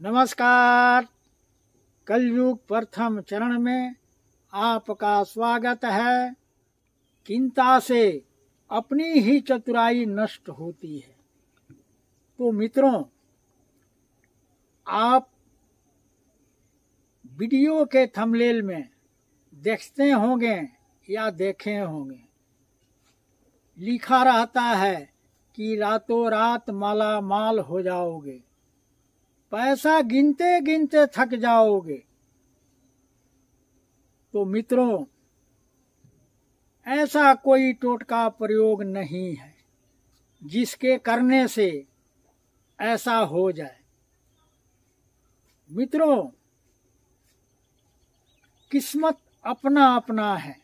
नमस्कार। कलयुग प्रथम चरण में आपका स्वागत है। चिंता से अपनी ही चतुराई नष्ट होती है। तो मित्रों, आप वीडियो के थंबनेल में देखते होंगे या देखे होंगे, लिखा रहता है कि रातों रात माला माल हो जाओगे। पैसा गिनते गिनते थक जाओगे। तो मित्रों, ऐसा कोई टोटका प्रयोग नहीं है, जिसके करने से ऐसा हो जाए। मित्रों, किस्मत अपना अपना है।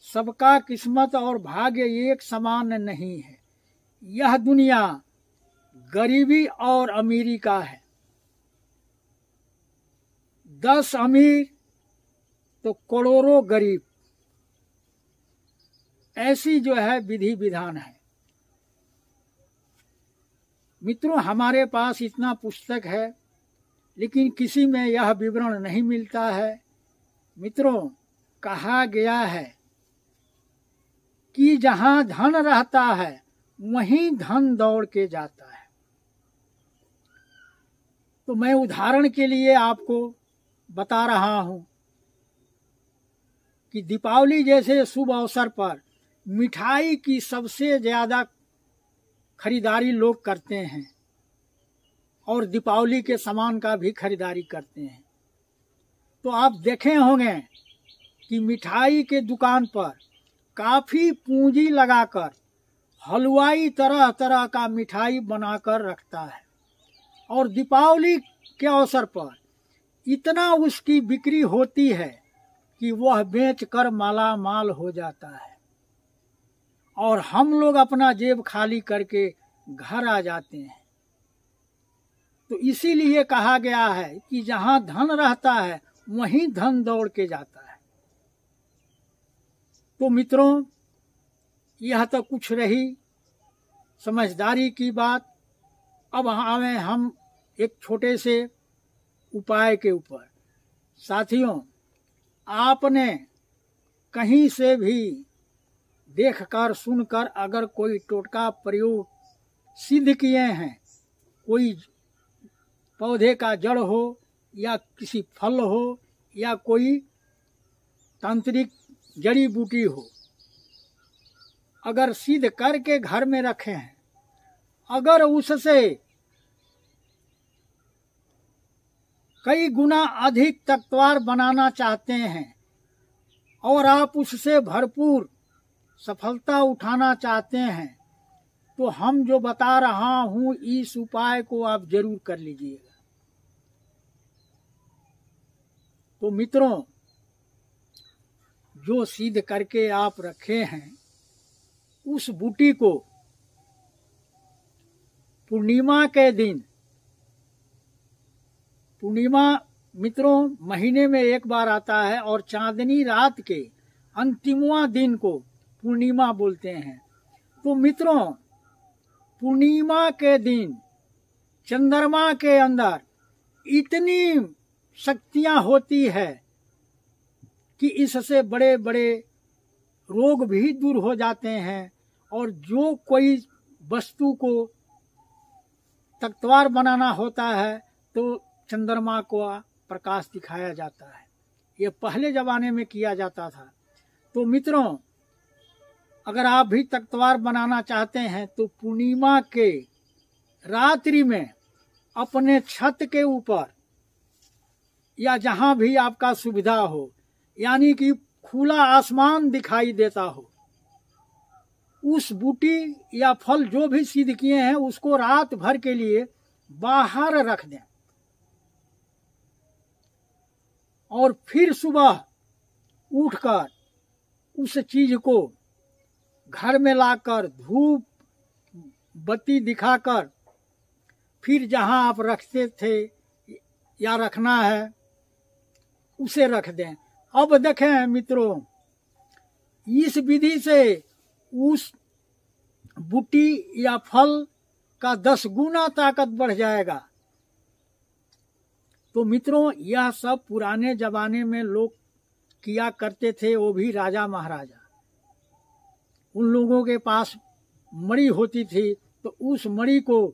सबका किस्मत और भाग्य एक समान नहीं है। यह दुनिया गरीबी और अमीरी का है। दस अमीर तो करोड़ों गरीब। ऐसी जो है विधि विधान है। मित्रों, हमारे पास इतना पुस्तक है, लेकिन किसी में यह विवरण नहीं मिलता है। मित्रों, कहा गया है कि जहाँ धन रहता है, वहीं धन दौड़ के जाता है। तो मैं उदाहरण के लिए आपको बता रहा हूँ कि दीपावली जैसे शुभ अवसर पर मिठाई की सबसे ज़्यादा खरीदारी लोग करते हैं और दीपावली के सामान का भी खरीदारी करते हैं। तो आप देखे होंगे कि मिठाई के दुकान पर काफ़ी पूंजी लगाकर हलवाई तरह तरह का मिठाई बनाकर रखता है और दीपावली के अवसर पर इतना उसकी बिक्री होती है कि वह बेचकर माला माल हो जाता है। और हम लोग अपना जेब खाली करके घर आ जाते हैं। तो इसीलिए कहा गया है कि जहाँ धन रहता है, वहीं धन दौड़ के जाता है। तो मित्रों, यह तो कुछ रही समझदारी की बात। अब आवे हम एक छोटे से उपाय के ऊपर। साथियों, आपने कहीं से भी देखकर, सुनकर अगर कोई टोटका प्रयोग सिद्ध किए हैं, कोई पौधे का जड़ हो, या किसी फल हो, या कोई तांत्रिक जड़ी बूटी हो, अगर सिद्ध करके घर में रखे हैं, अगर उससे कई गुना अधिक तत्वार बनाना चाहते हैं और आप उससे भरपूर सफलता उठाना चाहते हैं तो हम जो बता रहा हूँ, इस उपाय को आप ज़रूर कर लीजिएगा। तो मित्रों, जो सिद्ध करके आप रखे हैं, उस बूटी को पूर्णिमा के दिन पूर्णिमा मित्रों, महीने में एक बार आता है और चांदनी रात के अंतिमवा दिन को पूर्णिमा बोलते हैं। तो मित्रों, पूर्णिमा के दिन, चंद्रमा के अंदर इतनी शक्तियाँ होती है कि इससे बड़े बड़े रोग भी दूर हो जाते हैं और जो कोई वस्तु को तख्तवार बनाना होता है तो चंद्रमा को प्रकाश दिखाया जाता है। ये पहले जमाने में किया जाता था। तो मित्रों, अगर आप भी तख्तवार बनाना चाहते हैं तो पूर्णिमा के रात्रि में अपने छत के ऊपर या जहाँ भी आपका सुविधा हो, यानी कि खुला आसमान दिखाई देता हो, उस बूटी या फल जो भी सिद्ध किए हैं, उसको रात भर के लिए बाहर रख दें। और फिर सुबह उठकर उस चीज़ को घर में लाकर धूप बत्ती दिखाकर फिर जहाँ आप रखते थे या रखना है, उसे रख दें। अब देखें मित्रों, इस विधि से उस बूटी या फल का दस गुना ताकत बढ़ जाएगा। तो मित्रों, यह सब पुराने जमाने में लोग किया करते थे, वो भी राजा महाराजा। उन लोगों के पास मड़ी होती थी तो उस मड़ी को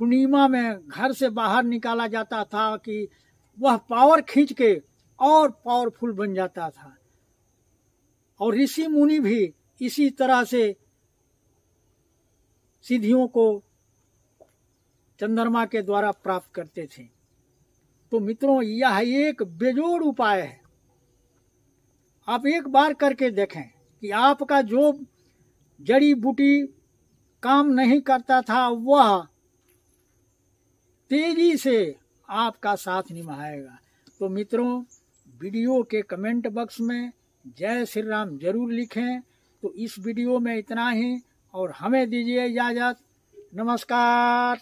पूर्णिमा में घर से बाहर निकाला जाता था कि वह पावर खींच के और पावरफुल बन जाता था। और ऋषि मुनि भी इसी तरह से सिद्धियों को चंद्रमा के द्वारा प्राप्त करते थे। तो मित्रों, यह एक बेजोड़ उपाय है। आप एक बार करके देखें कि आपका जो जड़ी बूटी काम नहीं करता था, वह तेज़ी से आपका साथ निभाएगा। तो मित्रों, वीडियो के कमेंट बॉक्स में जय श्री राम ज़रूर लिखें। तो इस वीडियो में इतना ही, और हमें दीजिए इजाज़त। नमस्कार।